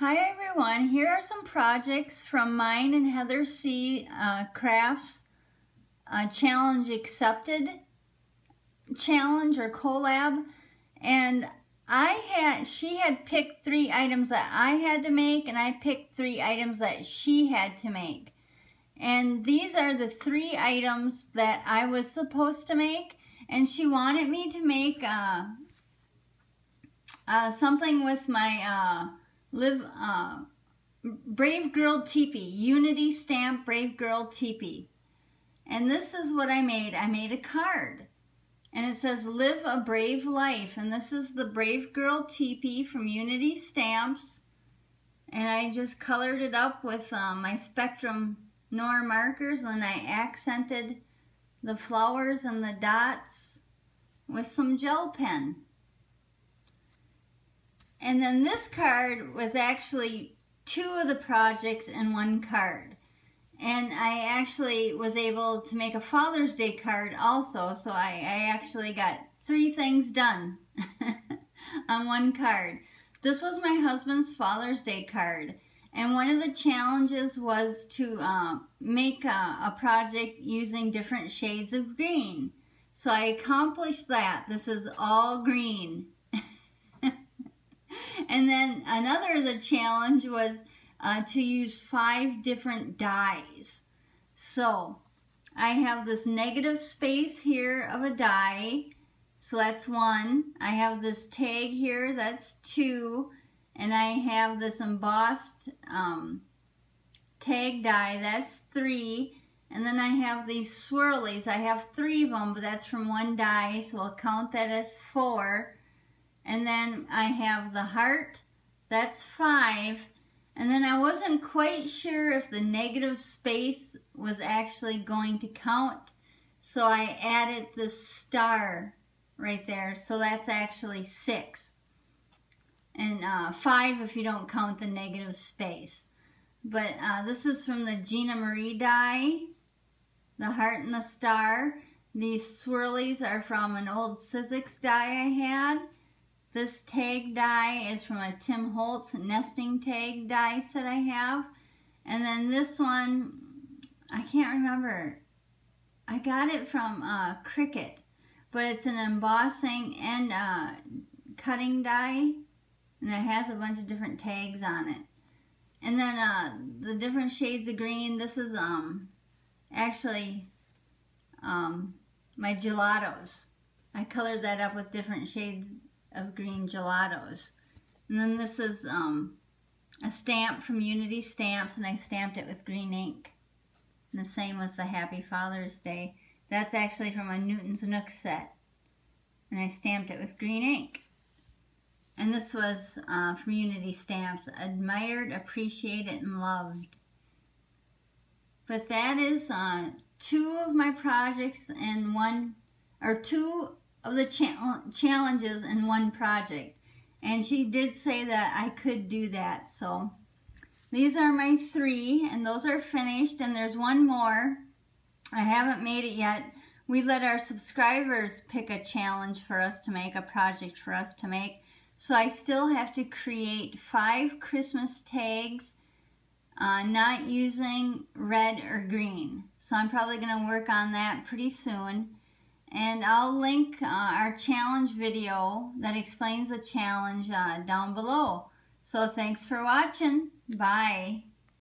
Hi everyone, here are some projects from mine and Heather C. Uh, Crafts uh, Challenge Accepted Challenge or Collab. And I had, she had picked three items that I had to make and I picked three items that she had to make. And these are the three items that I was supposed to make. And she wanted me to make uh, uh something with my uh, Live, uh, Brave Girl Teepee, Unity Stamp Brave Girl Teepee. And this is what I made. I made a card. And it says, Live a Brave Life. And this is the Brave Girl Teepee from Unity Stamps. And I just colored it up with um, my Spectrum Noir markers. And I accented the flowers and the dots with some gel pen. And then this card was actually two of the projects in one card. And I actually was able to make a Father's Day card also, so I, I actually got three things done on one card. This was my husband's Father's Day card. And one of the challenges was to uh, make a, a project using different shades of green. So I accomplished that. This is all green. And then another the challenge was uh, to use five different dies. So I have this negative space here of a die. So that's one. I have this tag here, that's two. And I have this embossed um, tag die, that's three. And then I have these swirlies. I have three of them, but that's from one die, so I'll count that as four. And then I have the heart, that's five. And then I wasn't quite sure if the negative space was actually going to count. So I added the star right there. So that's actually six. And uh, five if you don't count the negative space. But uh, this is from the Gina Marie die, the heart and the star. These swirlies are from an old Sizzix die I had. This tag die is from a Tim Holtz nesting tag die set I have. And then this one, I can't remember. I got it from uh, Cricut, but it's an embossing and uh, cutting die, and it has a bunch of different tags on it. And then uh, the different shades of green, this is um actually um, my gelatos. I colored that up with different shades of green gelatos. And then this is um, a stamp from Unity Stamps, and I stamped it with green ink. And the same with the Happy Father's Day. That's actually from a Newton's Nook set. And I stamped it with green ink. And this was uh, from Unity Stamps, admired, appreciated, and loved. But that is uh, two of my projects and one, or two of the cha challenges in one project. And she did say that I could do that. So these are my three and those are finished and there's one more. I haven't made it yet. We let our subscribers pick a challenge for us to make, a project for us to make. So I still have to create five Christmas tags, uh, not using red or green. So I'm probably going to work on that pretty soon. And I'll link uh, our challenge video that explains the challenge uh, down below. So thanks for watching. Bye.